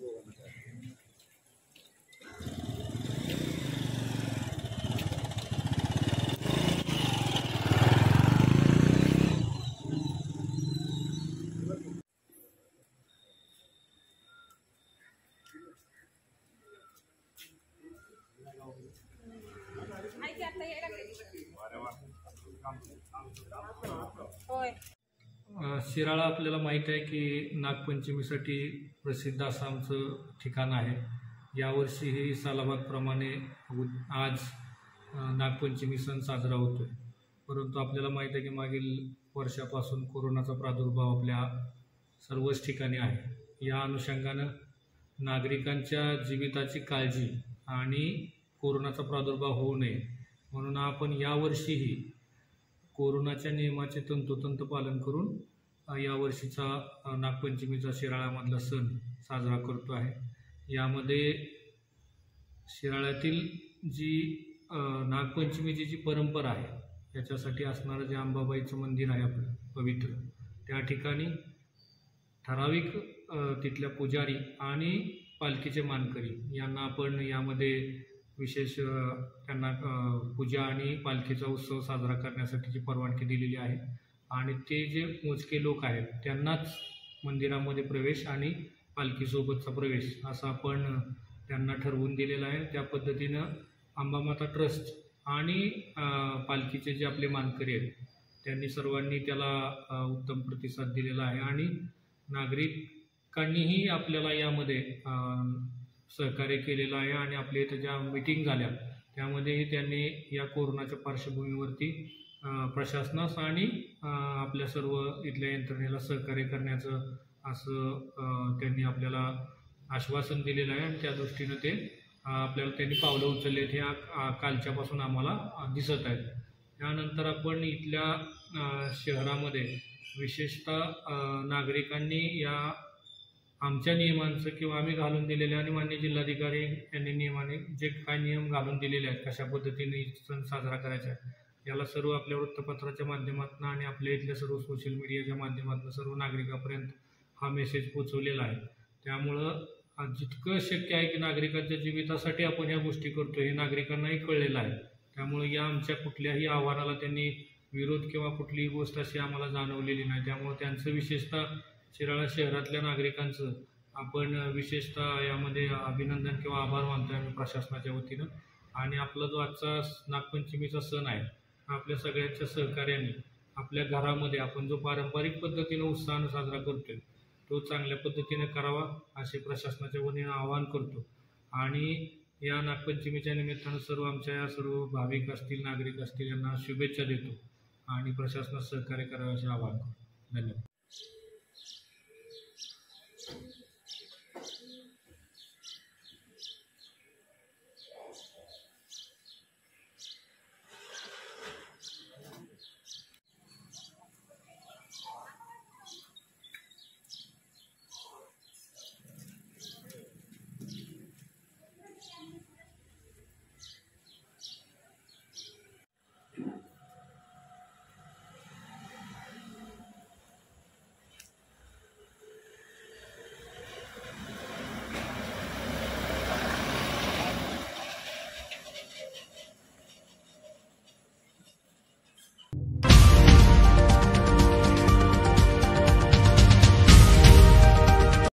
ಹೋಗುವಂತ शिराळा आपल्याला माहीत आहे की नागपंचमीसाठी प्रसिद्ध असं आमचं ठिकाण आहे. यावर्षीही सालाबादप्रमाणे आज नागपंचमी सण साजरा होतो आहे परंतु आपल्याला माहीत आहे की मागील वर्षापासून कोरोनाचा प्रादुर्भाव आपल्या सर्वच ठिकाणी आहे. या अनुषंगानं नागरिकांच्या जीविताची काळजी आणि कोरोनाचा प्रादुर्भाव होऊ नये म्हणून आपण यावर्षीही कोरोनाच्या नियमाचे तंतोतंत पालन करून यावर्षीचा नागपंचमीचा शिराळ्यामधला सण साजरा करतो आहे. यामध्ये शिराळ्यातील जी नागपंचमीची जी परंपरा आहे याच्यासाठी असणारं जे अंबाबाईचं मंदिर आहे आपलं पवित्र त्या ठिकाणी ठराविक तिथल्या पुजारी आणि पालखीचे मानकरी यांना आपण यामध्ये विशेष त्यांना पूजा आणि पालखीचा उत्सव साजरा करण्यासाठीची परवानगी दिलेली आहे. आणि ते जे मोजके लोक आहेत त्यांनाच मंदिरामध्ये प्रवेश आणि पालखीसोबतचा प्रवेश असा आपण त्यांना ठरवून दिलेला आहे. त्या पद्धतीनं अंबामाता ट्रस्ट आणि पालखीचे जे आपले मानकरी आहेत त्यांनी सर्वांनी त्याला उत्तम प्रतिसाद दिलेला आहे आणि नागरिकांनीही आपल्याला यामध्ये सहकार्य केलेलं आहे आणि आपल्या इथं ज्या मिटिंग झाल्या त्यामध्येही त्यांनी या कोरोनाच्या पार्श्वभूमीवरती प्रशासनास आणि आपल्या सर्व इथल्या यंत्रणेला सहकार्य करण्याचं असं त्यांनी आपल्याला आश्वासन दिलेलं आहे. आणि त्या दृष्टीनं ते आपल्याला त्यांनी पावलं उचलले हे कालच्यापासून आम्हाला दिसत आहेत. त्यानंतर आपण इथल्या शहरामध्ये विशेषतः नागरिकांनी या आमच्या नियमांचं किंवा आम्ही घालून दिलेले आणि मान्य जिल्हाधिकारी यांनी नियमाने जे काय नियम घालून दिलेले आहेत कशा पद्धतीने सण साजरा करायचा आहे याला सर्व आपल्या वृत्तपत्राच्या माध्यमातून आणि आपल्या इथल्या सर्व सोशल मीडियाच्या माध्यमातून सर्व नागरिकापर्यंत हा मेसेज पोचवलेला आहे. त्यामुळं जितकं शक्य आहे की नागरिकांच्या जीवितासाठी आपण ह्या गोष्टी करतो हे नागरिकांनाही कळलेलं आहे. त्यामुळे या आमच्या कुठल्याही आव्हानाला त्यांनी विरोध किंवा कुठलीही गोष्ट अशी आम्हाला जाणवलेली नाही. त्यामुळे त्यांचं विशेषतः शिराळा शहरातल्या नागरिकांचं आपण विशेषतः यामध्ये अभिनंदन किंवा आभार मानतो आम्ही प्रशासनाच्या वतीनं. आणि आपला जो आजचा नागपंचमीचा सण आहे आपल्या सगळ्यांच्या सहकार्याने आपल्या घरामध्ये आपण जो पारंपरिक पद्धतीनं उत्साहानं साजरा करतोय तो चांगल्या पद्धतीने करावा असे प्रशासनाच्या वतीनं आवाहन करतो. आणि या नागपंचमीच्या निमित्तानं सर्व आमच्या या सर्व भाविक असतील नागरिक असतील यांना शुभेच्छा देतो आणि प्रशासनास सहकार्य करावे असे आवाहन करतो. धन्यवाद.